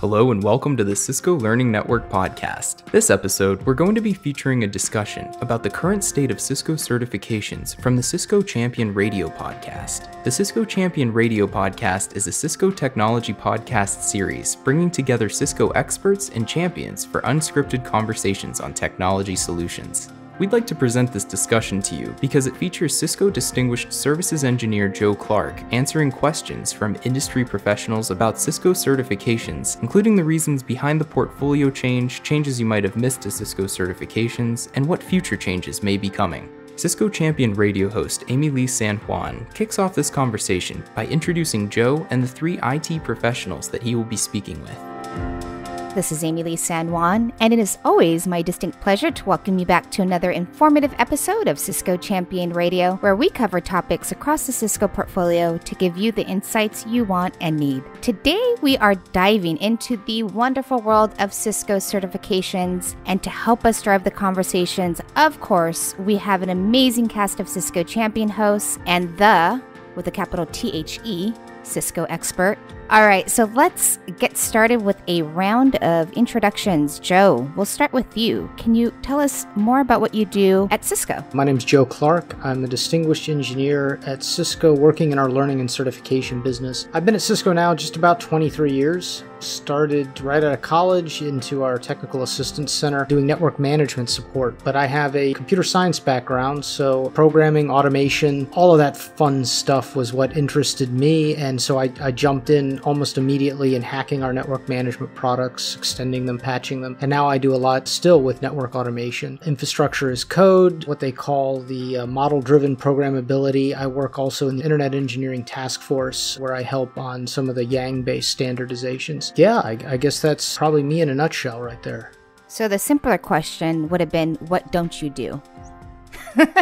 Hello and welcome to the Cisco Learning Network podcast. This episode, we're going to be featuring a discussion about the current state of Cisco certifications from the Cisco Champion Radio podcast. The Cisco Champion Radio podcast is a Cisco technology podcast series bringing together Cisco experts and champions for unscripted conversations on technology solutions. We'd like to present this discussion to you because it features Cisco Distinguished Services Engineer Joe Clarke answering questions from industry professionals about Cisco certifications, including the reasons behind the portfolio change, changes you might have missed to Cisco certifications, and what future changes may be coming. Cisco Champion radio host Amy Lee San Juan kicks off this conversation by introducing Joe and the three IT professionals that he will be speaking with. This is Amy Lee San Juan, and it is always my distinct pleasure to welcome you back to another informative episode of Cisco Champion Radio, where we cover topics across the Cisco portfolio to give you the insights you want and need. Today, we are diving into the wonderful world of Cisco certifications, and to help us drive the conversations, of course, we have an amazing cast of Cisco Champion hosts and the, with a capital T H E, Cisco expert, all right, so let's get started with a round of introductions. Joe, we'll start with you. Can you tell us more about what you do at Cisco? My name is Joe Clarke. I'm a distinguished engineer at Cisco working in our learning and certification business. I've been at Cisco now just about 23 years. Started right out of college into our technical assistance center doing network management support, but I have a computer science background, so programming, automation, all of that fun stuff was what interested me, and so I, I jumped in almost immediately in hacking our network management products, extending them, patching them. And now I do a lot still with network automation. Infrastructure as code, what they call the uh, model driven programmability. I work also in the Internet Engineering Task Force where I help on some of the YANG based standardizations. Yeah, I, I guess that's probably me in a nutshell right there. So the simpler question would have been, what don't you do?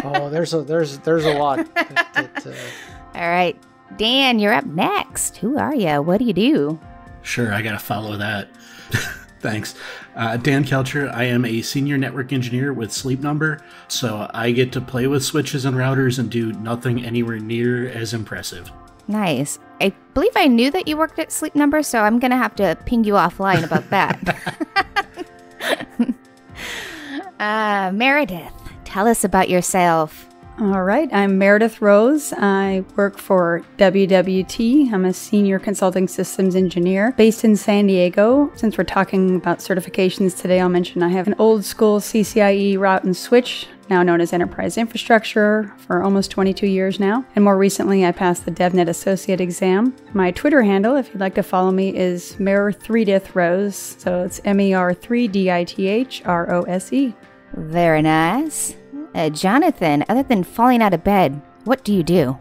oh, there's a there's there's a lot. That, that, uh... All right, Dan, you're up next. Who are you? What do you do? Sure, I got to follow that. Thanks. Uh, Dan Kelcher, I am a senior network engineer with Sleep Number, so I get to play with switches and routers and do nothing anywhere near as impressive. Nice. I believe I knew that you worked at Sleep Number, so I'm going to have to ping you offline about that. uh, Meredith, tell us about yourself. All right, I'm Meredith Rose. I work for WWT. I'm a senior consulting systems engineer based in San Diego. Since we're talking about certifications today, I'll mention I have an old school CCIE route and switch, now known as Enterprise Infrastructure, for almost 22 years now. And more recently, I passed the DevNet Associate exam. My Twitter handle, if you'd like to follow me, is Mer3Dith Rose. So it's M E R 3 D I T H R O S E. Very nice. Uh, Jonathan, other than falling out of bed, what do you do?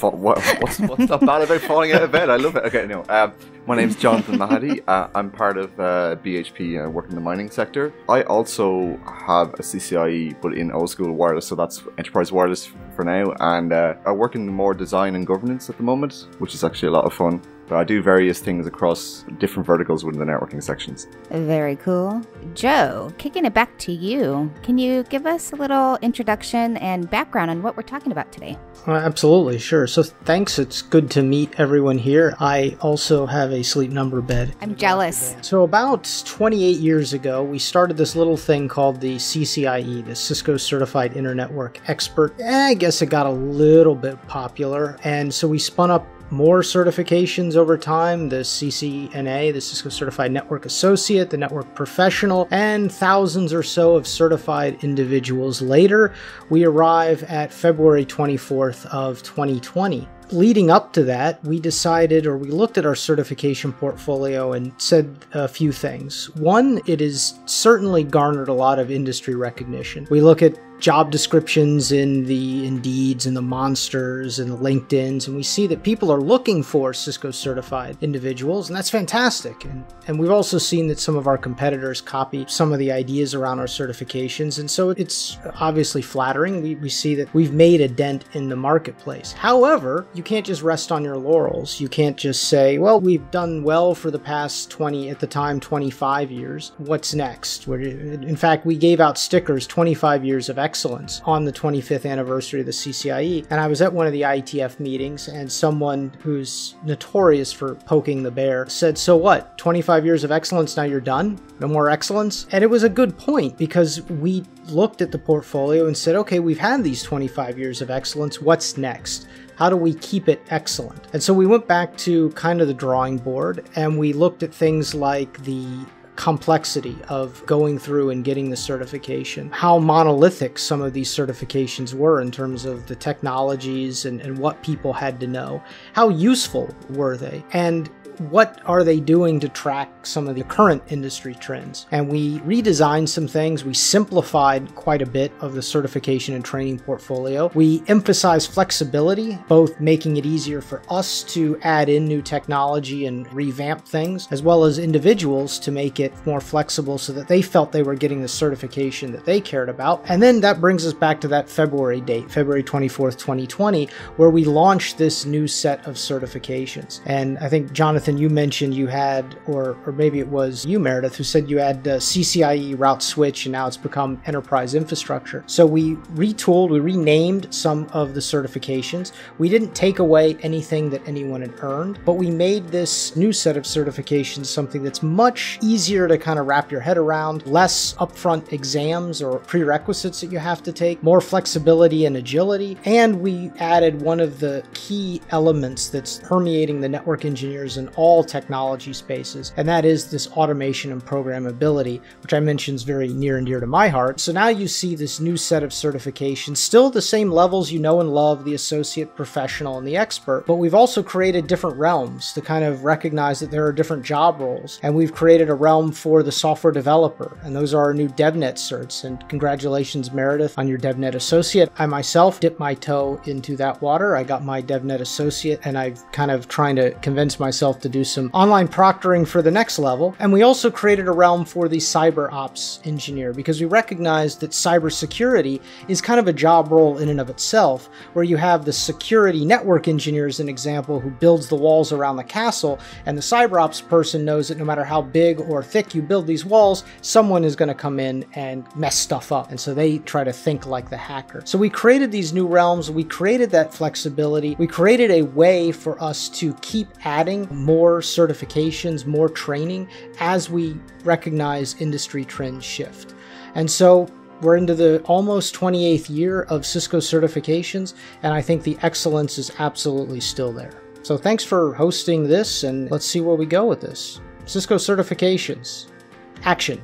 what, what's, what's not bad about falling out of bed? I love it. Okay, no. Um, my name's Jonathan Mahadi. Uh, I'm part of uh, BHP, uh, work in the mining sector. I also have a CCIE, but in old school wireless, so that's enterprise wireless for now. And uh, I work in more design and governance at the moment, which is actually a lot of fun. But I do various things across different verticals within the networking sections. Very cool. Joe, kicking it back to you, can you give us a little introduction and background on what we're talking about today? Uh, absolutely, sure. So thanks. It's good to meet everyone here. I also have a sleep number bed. I'm jealous. So about 28 years ago, we started this little thing called the CCIE, the Cisco Certified Internetwork Expert. I guess it got a little bit popular, and so we spun up more certifications over time the CCNA, the Cisco Certified Network Associate, the Network Professional, and thousands or so of certified individuals later, we arrive at February 24th of 2020 leading up to that, we decided or we looked at our certification portfolio and said a few things. One, it has certainly garnered a lot of industry recognition. We look at job descriptions in the Indeeds and the Monsters and the LinkedIn's, and we see that people are looking for Cisco certified individuals, and that's fantastic. And, and we've also seen that some of our competitors copy some of the ideas around our certifications, and so it's obviously flattering. We, we see that we've made a dent in the marketplace. However, you can't just rest on your laurels. You can't just say, well, we've done well for the past 20, at the time, 25 years. What's next? In fact, we gave out stickers 25 years of excellence on the 25th anniversary of the CCIE. And I was at one of the IETF meetings, and someone who's notorious for poking the bear said, So what? 25 years of excellence, now you're done? No more excellence? And it was a good point because we looked at the portfolio and said, Okay, we've had these 25 years of excellence. What's next? How do we keep it excellent? And so we went back to kind of the drawing board and we looked at things like the complexity of going through and getting the certification, how monolithic some of these certifications were in terms of the technologies and, and what people had to know, how useful were they, and what are they doing to track some of the current industry trends? And we redesigned some things. We simplified quite a bit of the certification and training portfolio. We emphasized flexibility, both making it easier for us to add in new technology and revamp things, as well as individuals to make it more flexible so that they felt they were getting the certification that they cared about. And then that brings us back to that February date, February 24th, 2020, where we launched this new set of certifications. And I think Jonathan Jonathan, you mentioned you had, or or maybe it was you, Meredith, who said you had uh, CCIE route switch and now it's become enterprise infrastructure. So we retooled, we renamed some of the certifications. We didn't take away anything that anyone had earned, but we made this new set of certifications something that's much easier to kind of wrap your head around, less upfront exams or prerequisites that you have to take, more flexibility and agility. And we added one of the key elements that's permeating the network engineers in all technology spaces, and that is this automation and programmability, which I mentioned is very near and dear to my heart. So now you see this new set of certifications, still the same levels you know and love the associate, professional, and the expert, but we've also created different realms to kind of recognize that there are different job roles. And we've created a realm for the software developer, and those are our new DevNet certs. And congratulations, Meredith, on your DevNet associate. I myself dipped my toe into that water. I got my DevNet associate, and I'm kind of trying to convince myself to do some online proctoring for the next level. And we also created a realm for the cyber ops engineer because we recognized that cybersecurity is kind of a job role in and of itself, where you have the security network engineer as an example who builds the walls around the castle, and the cyber ops person knows that no matter how big or thick you build these walls, someone is going to come in and mess stuff up. And so they try to think like the hacker. So we created these new realms, we created that flexibility, we created a way for us to keep adding more more certifications, more training as we recognize industry trends shift. And so we're into the almost 28th year of Cisco certifications, and I think the excellence is absolutely still there. So thanks for hosting this, and let's see where we go with this. Cisco certifications. Action.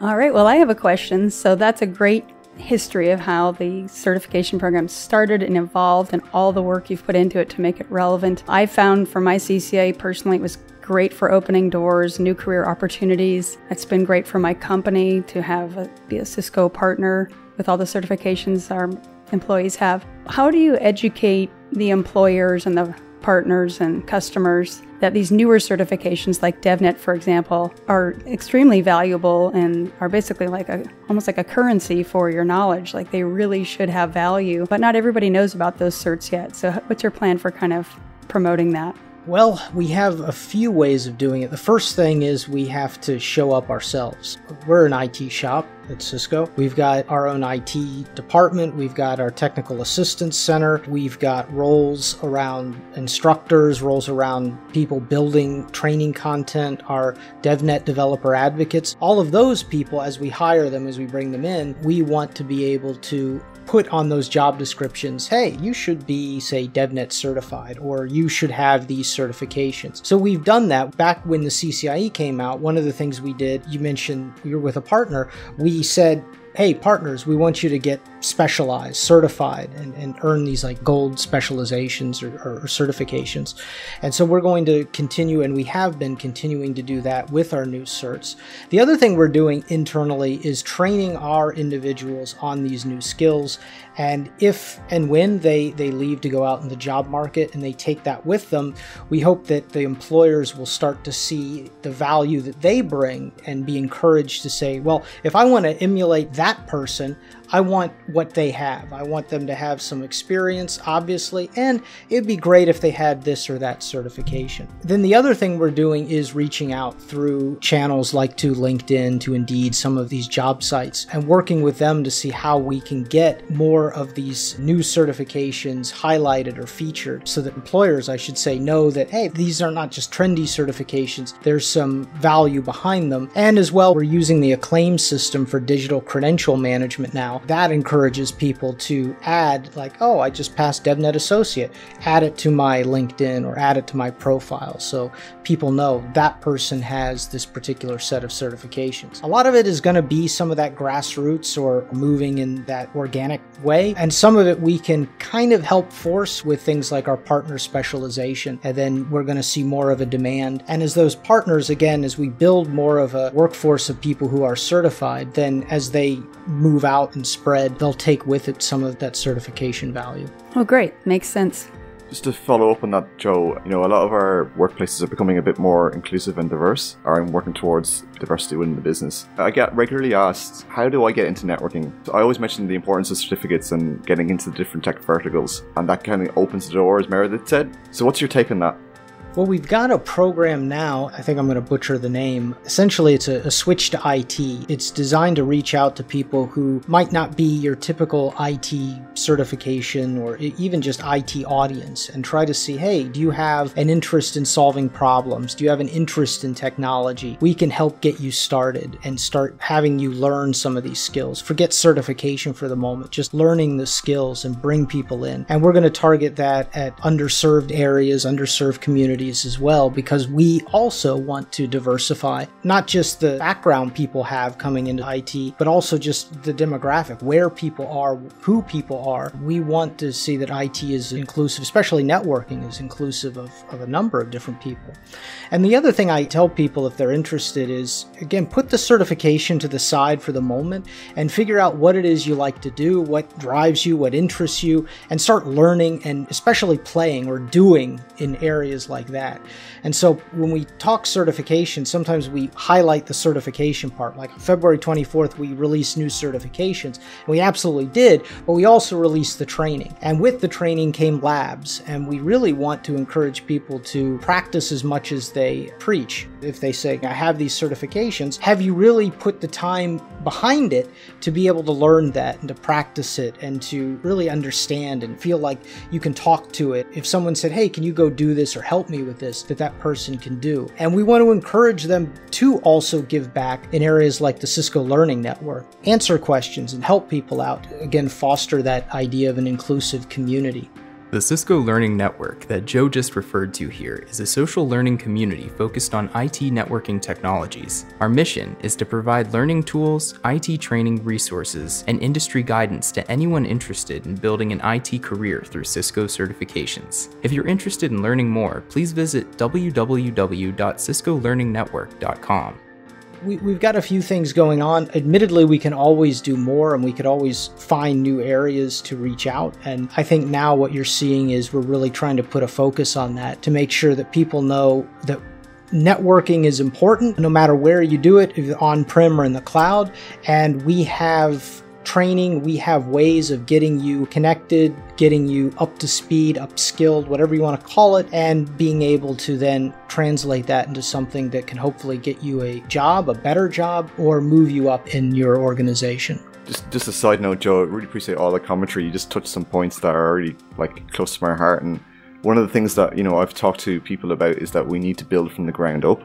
All right, well, I have a question. So that's a great history of how the certification program started and evolved and all the work you've put into it to make it relevant. I found for my CCA personally, it was great for opening doors, new career opportunities. It's been great for my company to have a, be a Cisco partner with all the certifications our employees have. How do you educate the employers and the partners and customers that these newer certifications like DevNet, for example, are extremely valuable and are basically like a almost like a currency for your knowledge. Like they really should have value, but not everybody knows about those certs yet. So what's your plan for kind of promoting that? Well, we have a few ways of doing it. The first thing is we have to show up ourselves. We're an IT shop at Cisco. We've got our own IT department, we've got our technical assistance center, we've got roles around instructors, roles around people building training content, our DevNet developer advocates. All of those people, as we hire them, as we bring them in, we want to be able to put on those job descriptions, hey, you should be, say, DevNet certified, or you should have these certifications. So we've done that. Back when the CCIE came out, one of the things we did, you mentioned you're with a partner, we said, hey, partners, we want you to get specialized, certified, and, and earn these like gold specializations or, or, certifications. And so we're going to continue, and we have been continuing to do that with our new certs. The other thing we're doing internally is training our individuals on these new skills. And if and when they, they leave to go out in the job market and they take that with them, we hope that the employers will start to see the value that they bring and be encouraged to say, well, if I want to emulate that person, I want what they have. I want them to have some experience, obviously, and it'd be great if they had this or that certification. Then the other thing we're doing is reaching out through channels like to LinkedIn, to Indeed, some of these job sites, and working with them to see how we can get more of these new certifications highlighted or featured so that employers, I should say, know that, hey, these are not just trendy certifications, there's some value behind them. And as well, we're using the acclaim system for digital credential management now. That encourages people to add, like, oh, I just passed DevNet Associate, add it to my LinkedIn or add it to my profile so people know that person has this particular set of certifications. A lot of it is going to be some of that grassroots or moving in that organic way, and some of it we can kind of help force with things like our partner specialization, and then we're going to see more of a demand. And as those partners, again, as we build more of a workforce of people who are certified, then as they move out and spread, they'll take with it some of that certification value. Oh, great. Makes sense. Just to follow up on that, Joe, you know, a lot of our workplaces are becoming a bit more inclusive and diverse, or I'm working towards diversity within the business. I get regularly asked, how do I get into networking? So I always mention the importance of certificates and getting into the different tech verticals, and that kind of opens the door, as Meredith said. So what's your take on that? Well, we've got a program now. I think I'm going to butcher the name. Essentially, it's a, a, switch to IT. It's designed to reach out to people who might not be your typical IT certification or even just IT audience and try to see hey, do you have an interest in solving problems? Do you have an interest in technology? We can help get you started and start having you learn some of these skills. Forget certification for the moment, just learning the skills and bring people in. And we're going to target that at underserved areas, underserved communities as well because we also want to diversify not just the background people have coming into IT, but also just the demographic, where people are, who people are. We want to see that IT is inclusive, especially networking is inclusive of, of a number of different people. And the other thing I tell people if they're interested is again, put the certification to the side for the moment and figure out what it is you like to do, what drives you, what interests you, and start learning and especially playing or doing in areas like that that. And so when we talk certification, sometimes we highlight the certification part. Like February 24th, we released new certifications. And we absolutely did, but we also released the training. And with the training came labs. And we really want to encourage people to practice as much as they preach. If they say, I have these certifications, have you really put the time behind it to be able to learn that and to practice it and to really understand and feel like you can talk to it? If someone said, Hey, can you go do this or help me with this, that that person can do. And we want to encourage them to also give back in areas like the Cisco Learning Network, answer questions and help people out. Again, foster that idea of an inclusive community. The Cisco Learning Network that Joe just referred to here is a social learning community focused on IT networking technologies. Our mission is to provide learning tools, IT training resources, and industry guidance to anyone interested in building an IT career through Cisco certifications. If you're interested in learning more, please visit www.ciscolearningnetwork.com we, we've got a few things going on. Admittedly, we can always do more and we could always find new areas to reach out. And I think now what you're seeing is we're really trying to put a focus on that to make sure that people know that networking is important no matter where you do it, on prem or in the cloud. And we have training, we have ways of getting you connected, getting you up to speed, upskilled, whatever you want to call it, and being able to then translate that into something that can hopefully get you a job, a better job, or move you up in your organization. Just, just a side note, Joe. I really appreciate all the commentary. You just touched some points that are already like close to my heart, and one of the things that you know I've talked to people about is that we need to build from the ground up.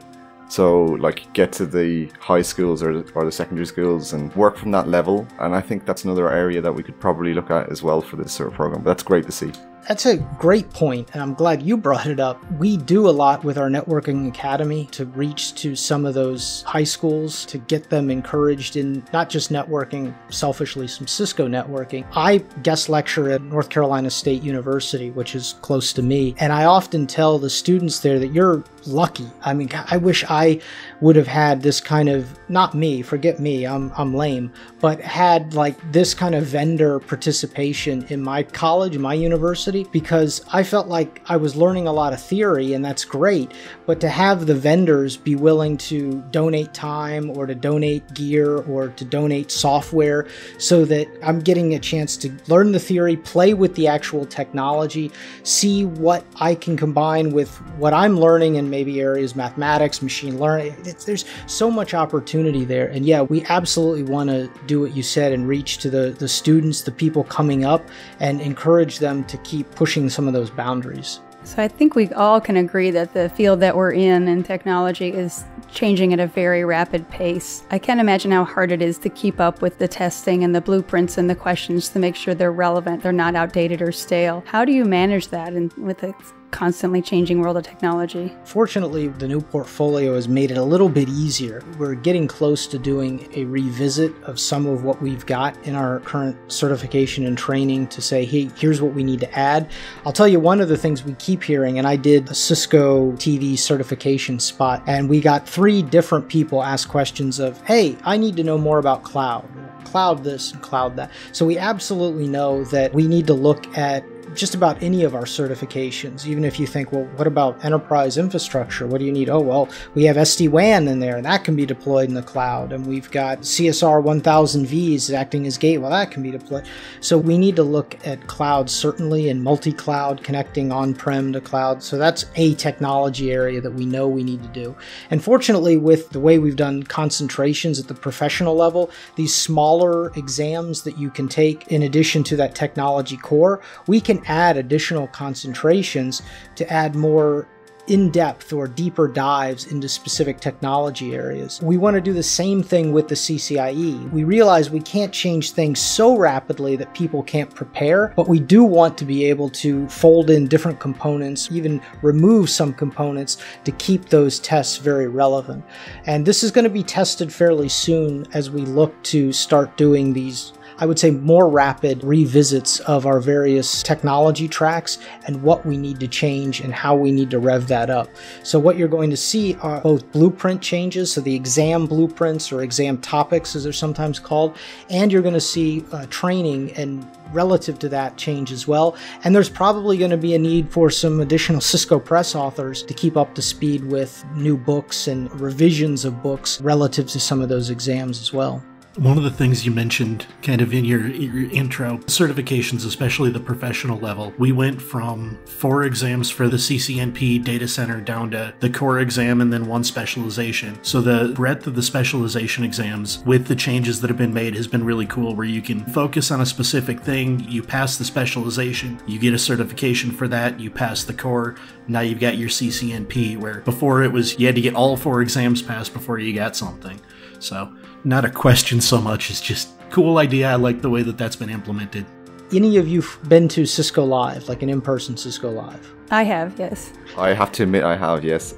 So, like, get to the high schools or, or the secondary schools and work from that level. And I think that's another area that we could probably look at as well for this sort of program. But that's great to see. That's a great point, and I'm glad you brought it up. We do a lot with our networking academy to reach to some of those high schools to get them encouraged in not just networking, selfishly, some Cisco networking. I guest lecture at North Carolina State University, which is close to me, and I often tell the students there that you're lucky. I mean, I wish I would have had this kind of not me, forget me, I'm I'm lame, but had like this kind of vendor participation in my college, my university because I felt like I was learning a lot of theory and that's great, but to have the vendors be willing to donate time or to donate gear or to donate software so that I'm getting a chance to learn the theory, play with the actual technology, see what I can combine with what I'm learning in maybe areas mathematics, machine learning. It's, there's so much opportunity there. And yeah, we absolutely want to do what you said and reach to the, the students, the people coming up, and encourage them to keep pushing some of those boundaries. So I think we all can agree that the field that we're in and technology is changing at a very rapid pace. I can't imagine how hard it is to keep up with the testing and the blueprints and the questions to make sure they're relevant, they're not outdated or stale. How do you manage that and with a constantly changing world of technology? Fortunately, the new portfolio has made it a little bit easier. We're getting close to doing a revisit of some of what we've got in our current certification and training to say, hey, here's what we need to add. I'll tell you one of the things we keep hearing, and I did a Cisco TV certification spot, and we got three different people ask questions of, hey, I need to know more about cloud cloud this and cloud that. So we absolutely know that we need to look at just about any of our certifications, even if you think, well, what about enterprise infrastructure? What do you need? Oh, well, we have SD WAN in there, and that can be deployed in the cloud. And we've got CSR 1000Vs acting as gate. Well, that can be deployed. So we need to look at cloud, certainly, and multi cloud connecting on prem to cloud. So that's a technology area that we know we need to do. And fortunately, with the way we've done concentrations at the professional level, these smaller exams that you can take in addition to that technology core, we can add additional concentrations to add more in depth or deeper dives into specific technology areas. We want to do the same thing with the CCIE. We realize we can't change things so rapidly that people can't prepare, but we do want to be able to fold in different components, even remove some components to keep those tests very relevant. And this is going to be tested fairly soon as we look to start doing these I would say, more rapid revisits of our various technology tracks and what we need to change and how we need to rev that up. So, what you're going to see are both blueprint changes, so the exam blueprints or exam topics, as they're sometimes called, and you're going to see uh, training and relative to that change as well. And there's probably going to be a need for some additional Cisco Press authors to keep up to speed with new books and revisions of books relative to some of those exams as well. One of the things you mentioned kind of in your, your, intro, certifications, especially the professional level, we went from four exams for the CCNP data center down to the core exam and then one specialization. So the breadth of the specialization exams with the changes that have been made has been really cool where you can focus on a specific thing, you pass the specialization, you get a certification for that, you pass the core, now you've got your CCNP where before it was you had to get all four exams passed before you got something. So, not a question so much, it's just cool idea. I like the way that that's been implemented. Any of you been to Cisco Live, like an in person Cisco Live? I have, yes. I have to admit, I have, yes.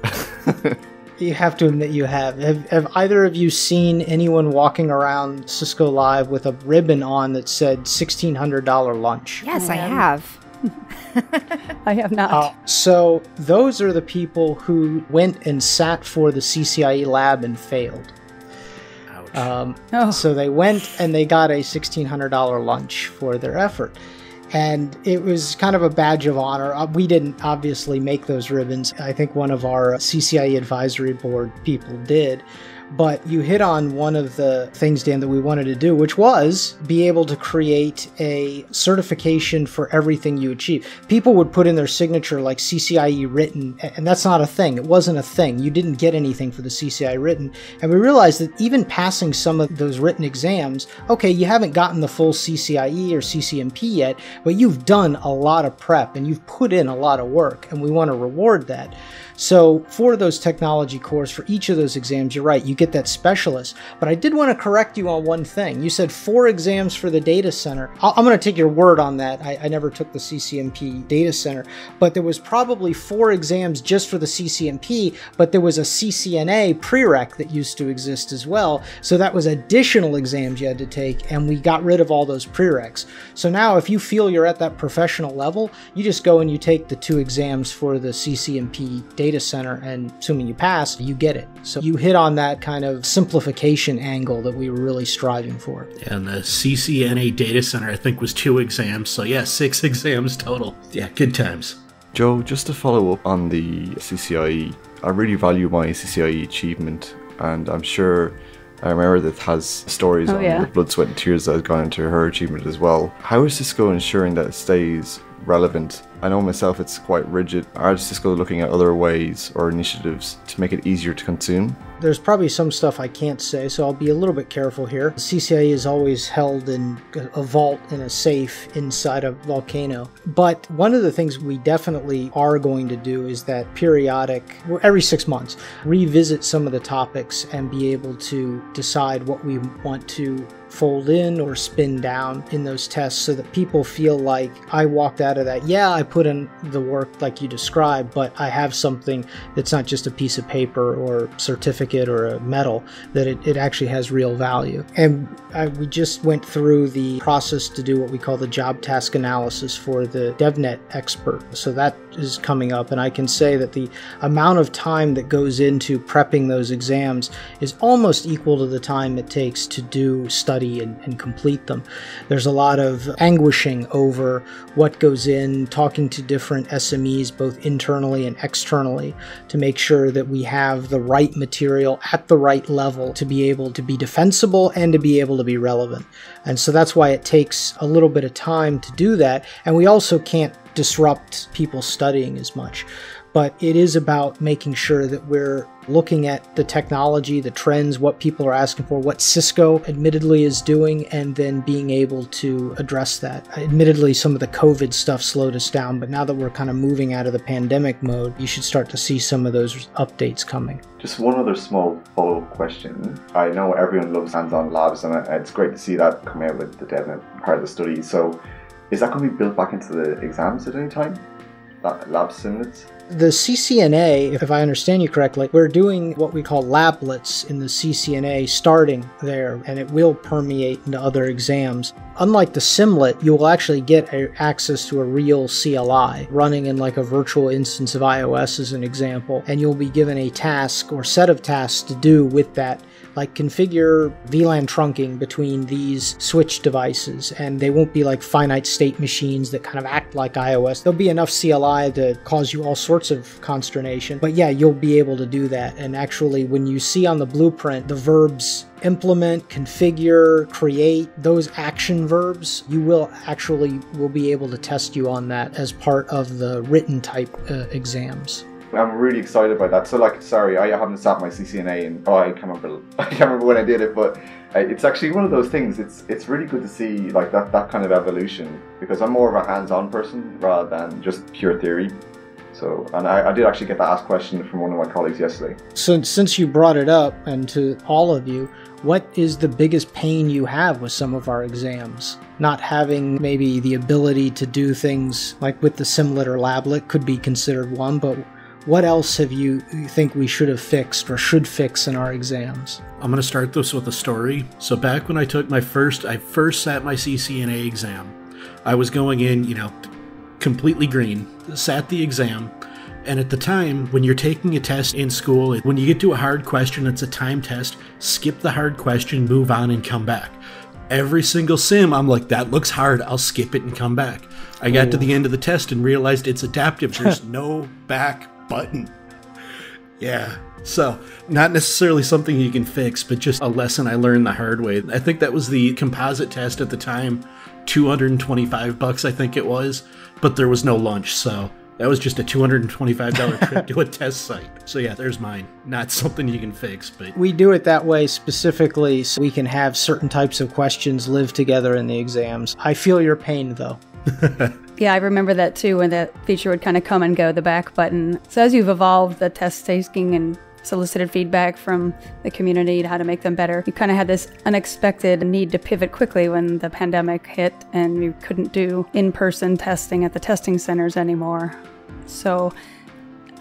you have to admit you have. have. Have either of you seen anyone walking around Cisco Live with a ribbon on that said $1,600 lunch? Yes, I have. I have not. Uh, so, those are the people who went and sat for the CCIE lab and failed. Um, oh. So they went and they got a $1,600 lunch for their effort. And it was kind of a badge of honor. Uh, we didn't obviously make those ribbons. I think one of our CCIE advisory board people did. But you hit on one of the things, Dan, that we wanted to do, which was be able to create a certification for everything you achieve. People would put in their signature like CCIE written, and that's not a thing. It wasn't a thing. You didn't get anything for the CCIE written. And we realized that even passing some of those written exams, okay, you haven't gotten the full CCIE or CCNP yet, but you've done a lot of prep and you've put in a lot of work, and we want to reward that. So for those technology cores, for each of those exams, you're right, you get that specialist. But I did want to correct you on one thing. You said four exams for the data center. i am going to take your word on that. I, I never took the CCNP data center, but there was probably four exams just for the CCNP, but there was a CCNA prereq that used to exist as well. So that was additional exams you had to take, and we got rid of all those prereqs. So now if you feel you're at that professional level, you just go and you take the two exams for the CCNP data center, and assuming you pass, you get it. So you hit on that kind of simplification angle that we were really striving for. And the CCNA data center, I think, was two exams. So yeah, six exams total. Yeah, good times. Joe, just to follow up on the CCIE, I really value my CCIE achievement, and I'm sure uh, Meredith has stories oh, on yeah. the blood, sweat, and tears that has gone into her achievement as well. How is Cisco ensuring that it stays relevant. I know myself it's quite rigid. Are Cisco looking at other ways or initiatives to make it easier to consume? There's probably some stuff I can't say, so I'll be a little bit careful here. CCIE is always held in a vault in a safe inside a volcano. But one of the things we definitely are going to do is that periodic, every six months, revisit some of the topics and be able to decide what we want to fold in or spin down in those tests so that people feel like I walked out of that. Yeah, I put in the work like you described, but I have something that's not just a piece of paper or certificate or a medal, that it, it actually has real value. And I, we just went through the process to do what we call the job task analysis for the DevNet expert. So that is coming up, and I can say that the amount of time that goes into prepping those exams is almost equal to the time it takes to do study and, and complete them. There's a lot of anguishing over what goes in, talking to different SMEs, both internally and externally, to make sure that we have the right material at the right level to be able to be defensible and to be able to be relevant. And so that's why it takes a little bit of time to do that. And we also can't disrupt people studying as much but it is about making sure that we're looking at the technology, the trends, what people are asking for, what Cisco admittedly is doing, and then being able to address that. Admittedly, some of the COVID stuff slowed us down, but now that we're kind of moving out of the pandemic mode, you should start to see some of those updates coming. Just one other small follow up question. I know everyone loves hands on labs, and it's great to see that come out with the DevNet part of the study. So, is that going to be built back into the exams at any time? Lab simulates? The CCNA, if I understand you correctly, we're doing what we call lablets in the CCNA starting there, and it will permeate into other exams. Unlike the Simlet, you will actually get a, access to a real CLI running in like a virtual instance of IOS as an example, and you'll be given a task or set of tasks to do with that like configure VLAN trunking between these switch devices, and they won't be like finite state machines that kind of act like IOS. There'll be enough CLI to cause you all sorts of consternation, but yeah, you'll be able to do that. And actually, when you see on the blueprint the verbs implement, configure, create, those action verbs, you will actually will be able to test you on that as part of the written type uh, exams. I'm really excited by that. So, like, sorry, I haven't sat my CCNA, and oh, I can't remember. I can't remember when I did it, but uh, it's actually one of those things. It's it's really good to see like that that kind of evolution because I'm more of a hands-on person rather than just pure theory. So, and I, I did actually get that asked question from one of my colleagues yesterday. So, since you brought it up, and to all of you, what is the biggest pain you have with some of our exams? Not having maybe the ability to do things like with the Simlet or Lablet could be considered one, but what else have you, think we should have fixed or should fix in our exams? I'm going to start this with a story. So back when I took my first, I first sat my CCNA exam. I was going in, you know, completely green. Sat the exam. And at the time, when you're taking a test in school, when you get to a hard question, it's a time test, skip the hard question, move on, and come back. Every single sim, I'm like, that looks hard, I'll skip it and come back. I got Ooh. to oh. the end of the test and realized it's adaptive. There's no back button. Yeah. So, not necessarily something you can fix, but just a lesson I learned the hard way. I think that was the composite test at the time, 225 bucks I think it was, but there was no lunch, so that was just a $225 trip to a test site. So yeah, there's mine. Not something you can fix, but we do it that way specifically so we can have certain types of questions live together in the exams. I feel your pain though. yeah, I remember that too when that feature would kind of come and go, the back button. So as you've evolved the test taking and solicited feedback from the community to how to make them better. You kind of had this unexpected need to pivot quickly when the pandemic hit and you couldn't do in person testing at the testing centers anymore. So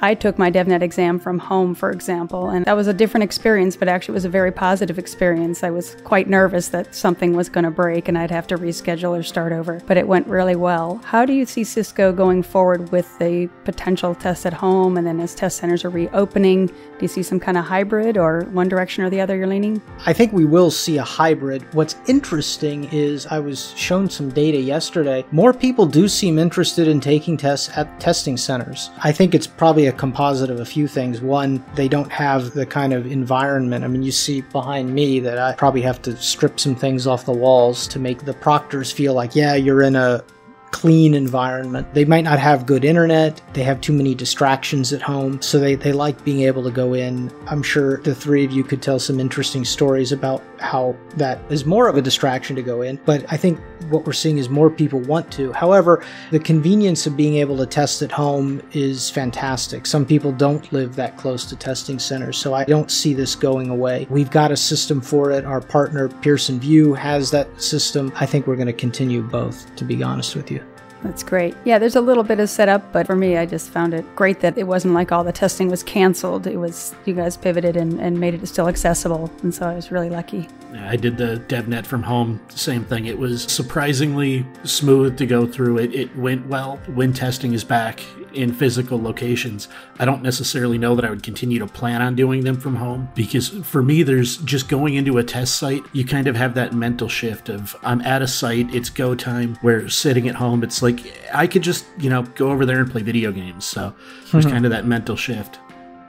I took my DevNet exam from home, for example, and that was a different experience, but actually it was a very positive experience. I was quite nervous that something was going to break and I'd have to reschedule or start over, but it went really well. How do you see Cisco going forward with the potential tests at home and then as test centers are reopening? Do you see some kind of hybrid or one direction or the other you're leaning? I think we will see a hybrid. What's interesting is I was shown some data yesterday. More people do seem interested in taking tests at testing centers. I think it's probably a composite of a few things. One, they don't have the kind of environment. I mean, you see behind me that I probably have to strip some things off the walls to make the proctors feel like, yeah, you're in a clean environment. They might not have good internet, they have too many distractions at home, so they, they like being able to go in. I'm sure the three of you could tell some interesting stories about how that is more of a distraction to go in, but I think what we're seeing is more people want to. However, the convenience of being able to test at home is fantastic. Some people don't live that close to testing centers, so I don't see this going away. We've got a system for it. Our partner Pearson VUE has that system. I think we're going to continue both, to be honest with you. That's great. Yeah, there's a little bit of setup, but for me, I just found it great that it wasn't like all the testing was canceled. It was, you guys pivoted and, and made it still accessible. And so I was really lucky. I did the DevNet from home, same thing. It was surprisingly smooth to go through. It, it went well. When testing is back in physical locations, I don't necessarily know that I would continue to plan on doing them from home because for me, there's just going into a test site, you kind of have that mental shift of I'm at a site, it's go time, where sitting at home, it's like I could just, you know, go over there and play video games. So there's hmm. kind of that mental shift.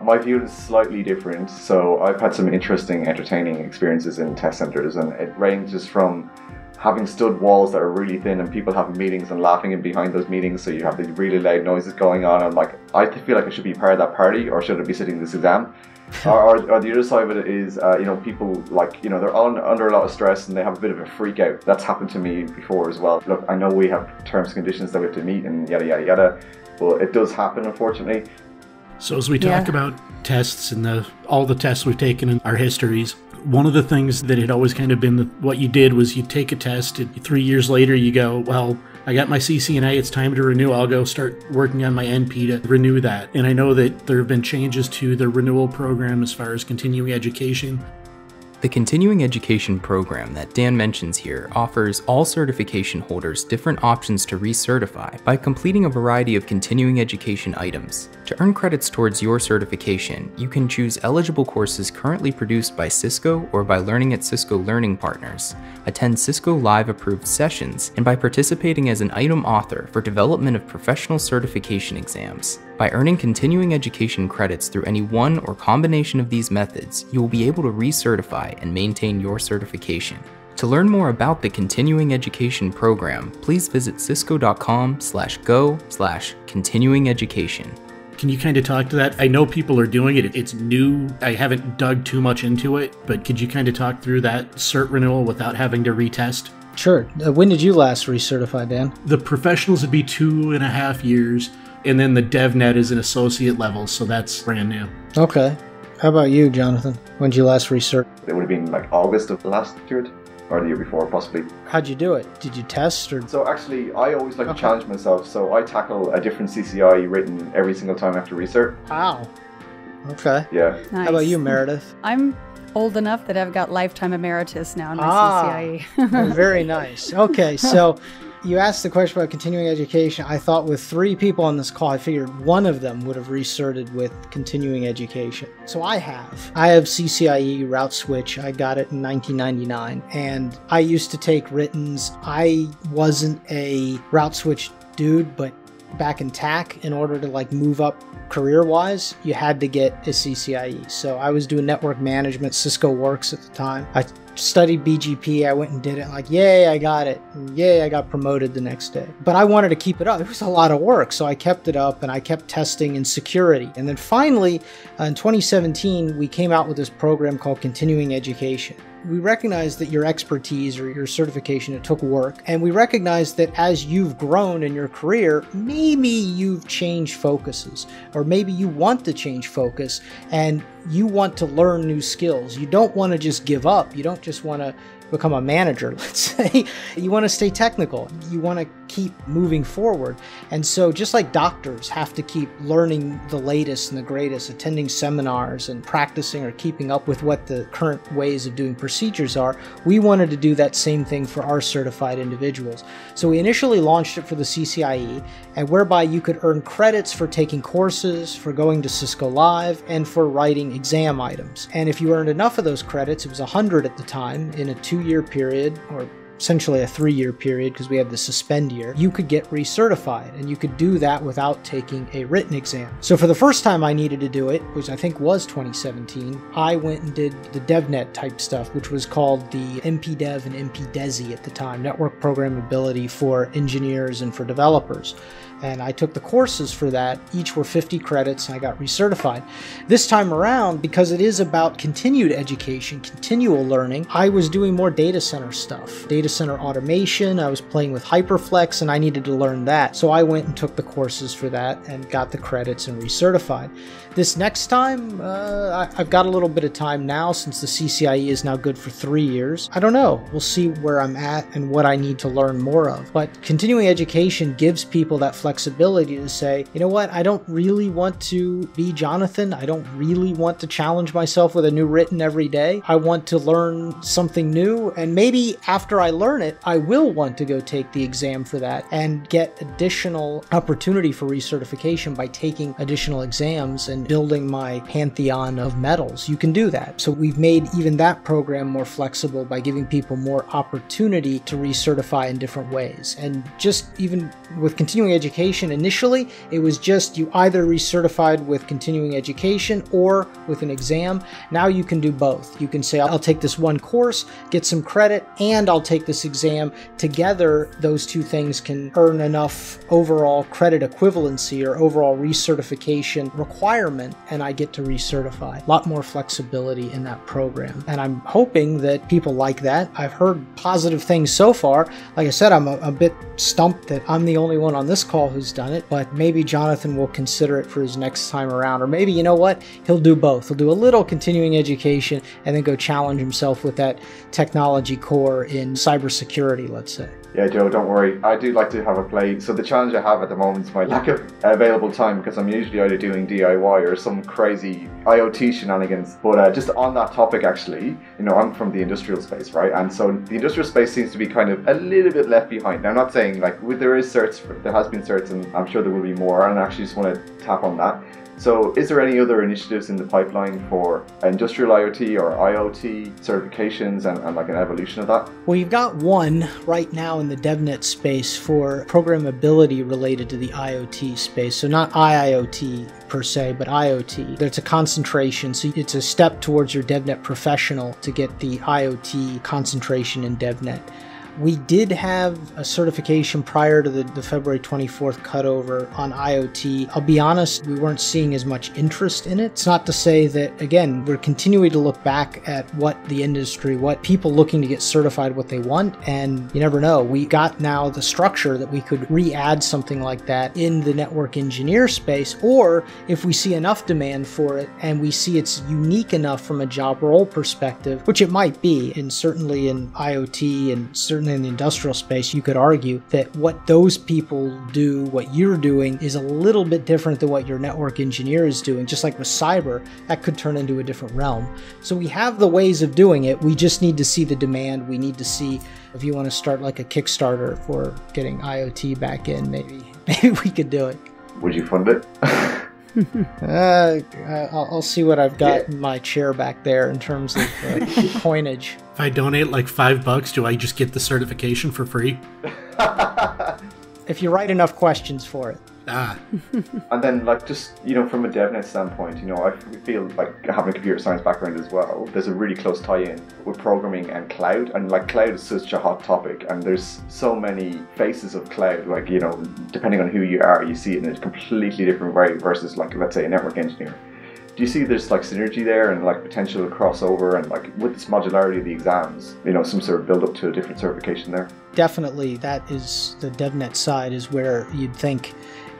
My view is slightly different. So I've had some interesting, entertaining experiences in test centers, and it ranges from having stood walls that are really thin and people having meetings and laughing in behind those meetings, so you have these really loud noises going on. And like, I feel like I should be part of that party, or should I be sitting this exam? or, or, or, the other side of it is, uh, you know, people like, you know, they're on under a lot of stress and they have a bit of a freak out. That's happened to me before as well. Look, I know we have terms and conditions that we have to meet and yada yada yada, but it does happen, unfortunately. So as we talk yeah. about tests and the all the tests we've taken in our histories, one of the things that had always kind of been the, what you did was you take a test and three years later you go, well, I got my CCNA, it's time to renew. I'll go start working on my NP to renew that. And I know that there have been changes to the renewal program as far as continuing education. The continuing education program that Dan mentions here offers all certification holders different options to recertify by completing a variety of continuing education items. To earn credits towards your certification, you can choose eligible courses currently produced by Cisco or by learning at Cisco Learning Partners, attend Cisco Live approved sessions, and by participating as an item author for development of professional certification exams. By earning continuing education credits through any one or combination of these methods, you will be able to recertify and maintain your certification. To learn more about the continuing education program, please visit cisco.com slash go slash continuing education. Can you kind of talk to that? I know people are doing it. It's new. I haven't dug too much into it, but could you kind of talk through that cert renewal without having to retest? Sure. Uh, when did you last recertify, Dan? The professionals would be two and a half years and then the DevNet is an associate level, so that's brand new. Okay. How about you, Jonathan? When did you last recert? It would have been like August of last year, or the year before, possibly. How'd you do it? Did you test or? So actually, I always like okay. to challenge myself. So I tackle a different CCI written every single time after research. Wow. Okay. Yeah. Nice. How about you, Meredith? I'm old enough that I've got lifetime emeritus now in my ah, CCIE. very nice. Okay, so you asked the question about continuing education. I thought with three people on this call, I figured one of them would have recerted with continuing education. So I have. I have CCIE route switch. I got it in 1999. And I used to take writtens. I wasn't a route switch dude, but back in TAC, in order to like move up career wise, you had to get a CCIE. So I was doing network management, CiscoWorks at the time. I studied BGP. I went and did it. Like, yay, I got it. Yay, I got promoted the next day. But I wanted to keep it up. It was a lot of work. So I kept it up and I kept testing in security. And then finally, uh, in 2017, we came out with this program called Continuing Education. We recognize that your expertise or your certification it took work. And we recognize that as you've grown in your career maybe you've changed focuses or maybe you want to change focus and you want to learn new skills. You don't want to just give up. You don't just want to become a manager, let's say. You want to stay technical. You want to keep moving forward. And so, just like doctors have to keep learning the latest and the greatest, attending seminars and practicing or keeping up with what the current ways of doing procedures are, we wanted to do that same thing for our certified individuals. So, we initially launched it for the CCIE, and whereby you could earn credits for taking courses, for going to Cisco Live, and for writing exam items. And if you earned enough of those credits, it was 100 at the time in a two year period, or essentially a three year period because we had the suspend year, you could get recertified and you could do that without taking a written exam. So for the first time I needed to do it, which I think was 2017, I went and did the DevNet type stuff, which was called the NPDEV and NPDESI at the time, network programmability for engineers and for developers and I took the courses for that. Each were 50 credits, and I got recertified. This time around, because it is about continued education, continual learning, I was doing more data center stuff, data center automation. I was playing with HyperFlex, and I needed to learn that. So I went and took the courses for that and got the credits and recertified. This next time, uh, I've got a little bit of time now since the CCIE is now good for three years. I don't know. We'll see where I'm at and what I need to learn more of. But continuing education gives people that flexibility to say, you know what, I don't really want to be Jonathan. I don't really want to challenge myself with a new written every day. I want to learn something new. And maybe after I learn it, I will want to go take the exam for that and get additional opportunity for recertification by taking additional exams and building my pantheon of medals. You can do that. So we've made even that program more flexible by giving people more opportunity to recertify in different ways. And just even with continuing education, initially it was just you either recertified with continuing education or with an exam. Now you can do both. You can say, I'll take this one course, get some credit, and I'll take this exam. Together, those two things can earn enough overall credit equivalency or overall recertification requirement, and I get to recertify. A lot more flexibility in that program. And I'm hoping that people like that. I've heard positive things so far. Like I said, I'm a, a bit stumped that I'm the only one on this call who's done it, but maybe Jonathan will consider it for his next time around. Or maybe, you know what? He'll do both. He'll do a little continuing education and then go challenge himself with that technology core in cybersecurity, let's say. Yeah, Joe, don't worry. I do like to have a play. So the challenge I have at the moment is my lack of available time because I'm usually either doing DIY or some crazy IoT shenanigans. But uh, just on that topic, actually, you know, I'm from the industrial space, right? And so the industrial space seems to be kind of a little bit left behind. Now, I'm not saying like there is certs, there has been certs, and I'm sure there will be more. And I actually just want to tap on that. So, is there any other initiatives in the pipeline for industrial IoT or IoT certifications and, and, like an evolution of that? Well, you've got one right now in the DevNet space for programmability related to the IoT space. So, not IIoT per se, but IoT. There's a concentration. So, it's a step towards your DevNet professional to get the IoT concentration in DevNet. We did have a certification prior to the, the, February 24th cutover on IoT. I'll be honest, we weren't seeing as much interest in it. It's not to say that, again, we're continuing to look back at what the industry, what people looking to get certified, what they want, and you never know. We got now the structure that we could re add something like that in the network engineer space, or if we see enough demand for it and we see it's unique enough from a job role perspective, which it might be, and certainly in IoT and in the industrial space, you could argue that what those people do, what you're doing, is a little bit different than what your network engineer is doing. Just like with cyber, that could turn into a different realm. So we have the ways of doing it. We just need to see the demand. We need to see if you want to start like a Kickstarter for getting IoT back in, maybe. Maybe we could do it. Would you fund it? uh, I'll, I'll, see what I've got yeah. in my chair back there in terms of uh, coinage. If I donate like five bucks, do I just get the certification for free? if you write enough questions for it. Ah. and then, like, just, you know, from a DevNet standpoint, you know, I feel like having a computer science background as well, there's a really close tie in with programming and cloud. And, like, cloud is such a hot topic, and there's so many faces of cloud. Like, you know, depending on who you are, you see it in a completely different way versus, like, let's say, a network engineer. Do you see there's like synergy there and like potential crossover and like with this modularity of the exams, you know, some sort of build up to a different certification there? Definitely, that is the DevNet side is where you'd think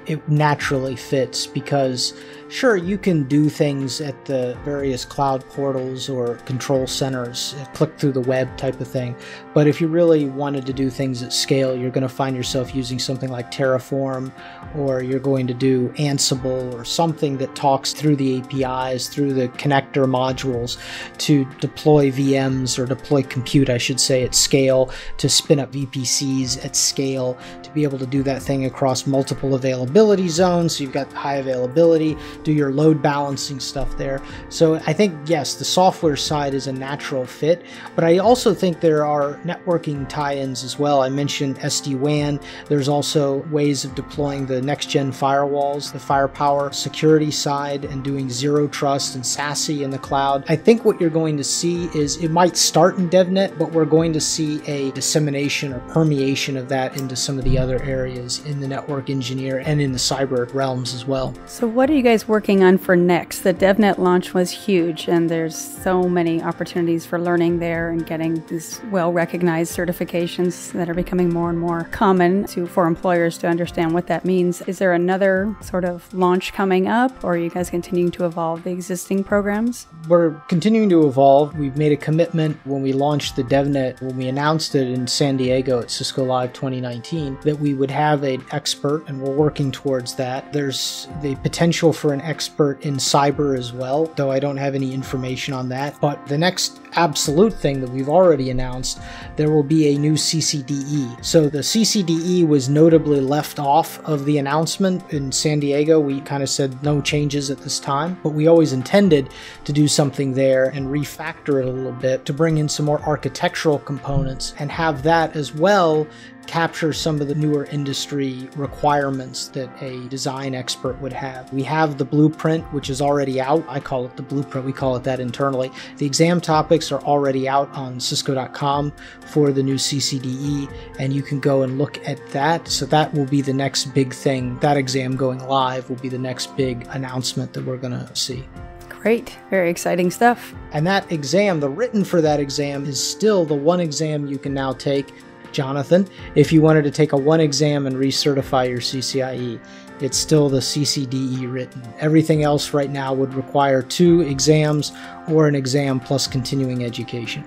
it naturally fits because sure you can do things at the various cloud portals or control centers uh, click through the web type of thing but if you really wanted to do things at scale you're going to find yourself using something like terraform or you're going to do ansible or something that talks through the apis through the connector modules to deploy vms or deploy compute i should say at scale to spin up vpcs at scale to be able to do that thing across multiple availability zones so you've got high availability do your load balancing stuff there. So I think, yes, the software side is a natural fit, but I also think there are networking tie ins as well. I mentioned SD WAN. There's also ways of deploying the next gen firewalls, the firepower security side, and doing zero trust and SASE in the cloud. I think what you're going to see is it might start in DevNet, but we're going to see a dissemination or permeation of that into some of the other areas in the network engineer and in the cyber realms as well. So, what are you guys working on for next? The DevNet launch was huge, and there's so many opportunities for learning there and getting these well recognized certifications that are becoming more and more common to for employers to understand what that means. Is there another sort of launch coming up, or are you guys continuing to evolve the existing programs? We're continuing to evolve. We've made a commitment when we launched the DevNet, when we announced it in San Diego at Cisco Live 2019, that we would have an expert, and we're working towards that. There's the potential for an expert in cyber as well, though I don't have any information on that. But the next absolute thing that we've already announced, there will be a new CCDE. So the CCDE was notably left off of the announcement in San Diego. We kind of said no changes at this time, but we always intended to do something there and refactor it a little bit to bring in some more architectural components and have that as well capture some of the newer industry requirements that a design expert would have. We have the blueprint, which is already out. I call it the blueprint, we call it that internally. The exam topics are already out on cisco.com for the new CCDE, and you can go and look at that. So that will be the next big thing. That exam going live will be the next big announcement that we're going to see. Great, very exciting stuff. And that exam, the written for that exam, is still the one exam you can now take Jonathan, if you wanted to take a one exam and recertify your CCIE. It's still the CCDE written. Everything else right now would require two exams or an exam plus continuing education.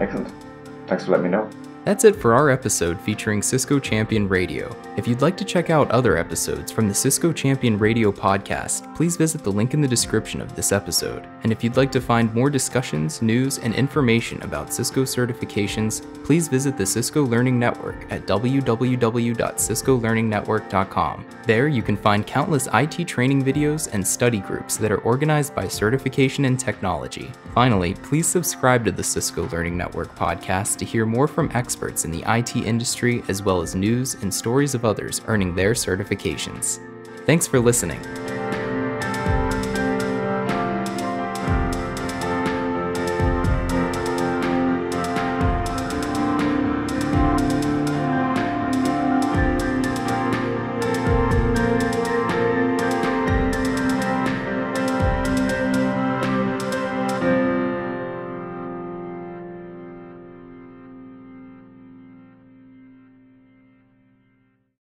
Excellent. Thanks for letting me know. That's it for our episode featuring Cisco Champion Radio. If you'd like to check out other episodes from the Cisco Champion Radio podcast, please visit the link in the description of this episode. And if you'd like to find more discussions, news, and information about Cisco certifications, please visit the Cisco Learning Network at www.ciscolearningnetwork.com. There you can find countless IT training videos and study groups that are organized by certification and technology. Finally, please subscribe to the Cisco Learning Network podcast to hear more from experts experts in the IT industry as well as news and stories of others earning their certifications. Thanks for listening.